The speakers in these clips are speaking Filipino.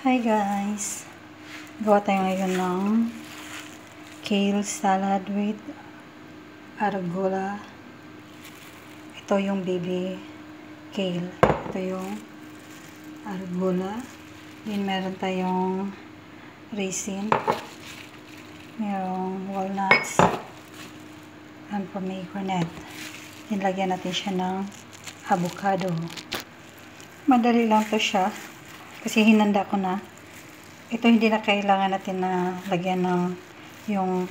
Hi guys! Gawa tayo ngayon ng kale salad with arugula. Ito yung baby kale. Ito yung arugula. Then meron tayong raisin. Merong walnuts. And pomegranate. Then lagyan natin siya ng avocado. Madali lang to siya. Kasi hinanda ko na. Ito hindi na kailangan natin na lagyan ng yung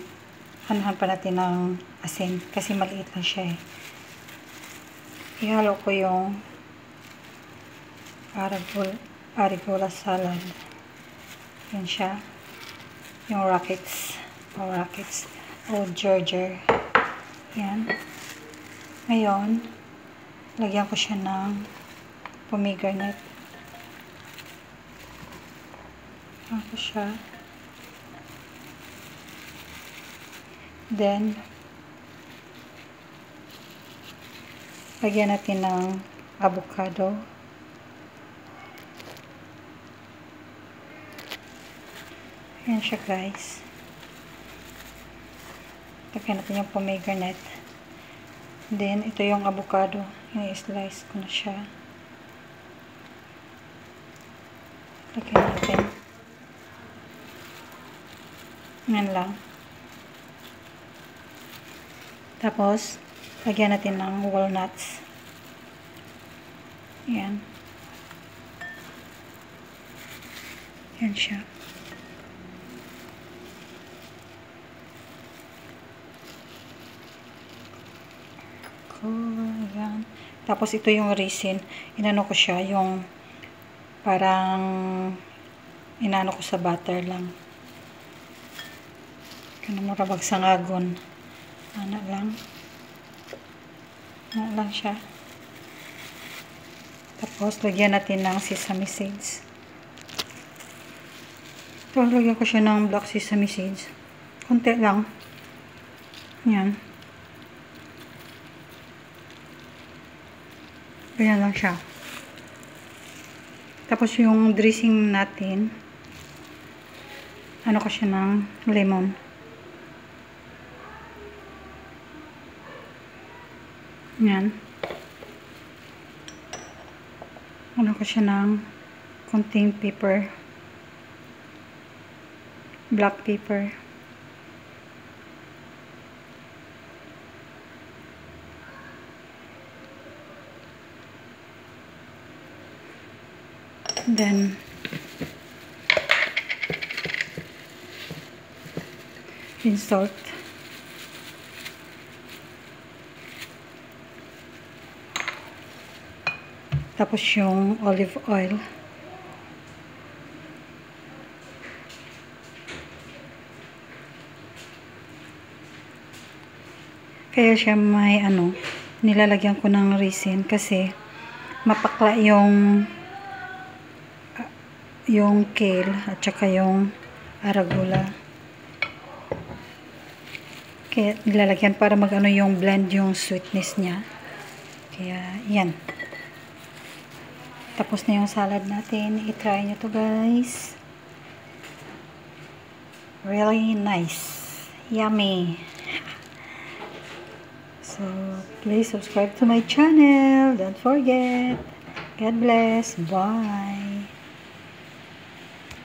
anuhan pa natin ng asin. Kasi maliit lang siya eh. Ihalo ko yung arugula, arugula salad. Yan siya. Yung rockets. O rockets. O Georgia. Yan. Ngayon, lagyan ko siya ng pomegranate. Ako siya. Then, lagyan natin ng avocado. Ayan siya guys. Lagyan natin yung pomegranate. Then, ito yung avocado. I-slice ko na siya. Lagyan natin. Yan lang. Tapos, lagyan natin ng walnuts. Yan. Yan siya. Yan. Tapos, ito yung raisin. Inano ko siya, yung parang inano ko sa butter lang. Kaya mo rabag sa ngagon. Ano lang. Ano lang siya. Tapos, lagyan natin ng sesame seeds. Ito, lagyan ko siya ng black sesame seeds. Kunti lang. Yan. Ganyan lang siya. Tapos, yung dressing natin, ano ko siya ng lemon. Yan. Ano ko siya ng konting pepper. Black pepper. Then, in Tapos yung olive oil. Kaya siya may ano, nilalagyan ko ng resin kasi mapakla yung yung kale at saka yung arugula. Kaya nilalagyan para magano yung blend yung sweetness niya. Kaya yan. Tapos na yung salad natin. I-try nyo to guys. Really nice. Yummy. So, please subscribe to my channel. Don't forget. God bless. Bye.